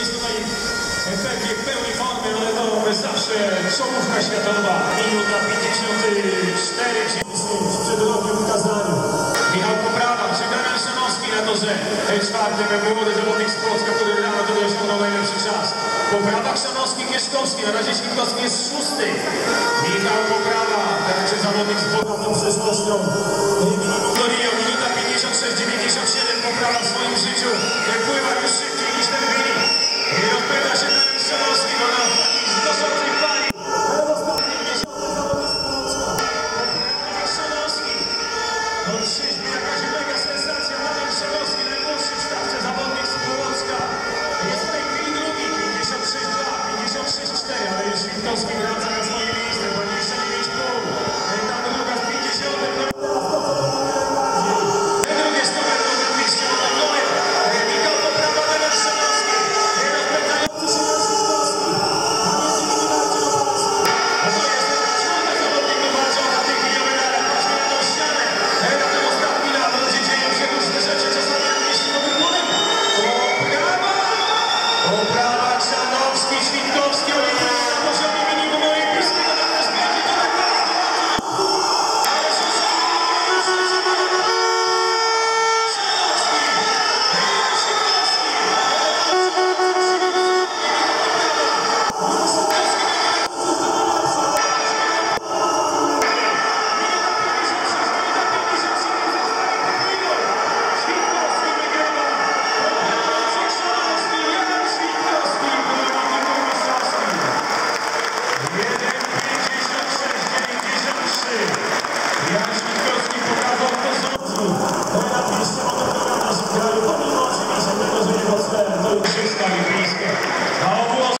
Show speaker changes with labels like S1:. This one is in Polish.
S1: jest tutaj pewnie w pełni formy, no ale to zawsze czołówka światowa. Minuta 54, w przedrobiu ukazaniu. Michał Poprawa, czy Damian Szanowski na to, że czwarty młody zawodnik z Polska, który rano to osiągnął najlepszy czas. Poprawa Szanowski, Kieszkowski, na razie Świnkowski jest szósty. Michał Poprawa, także zawodnik z bogatą przeszłością. Minimum minuta 56, 97,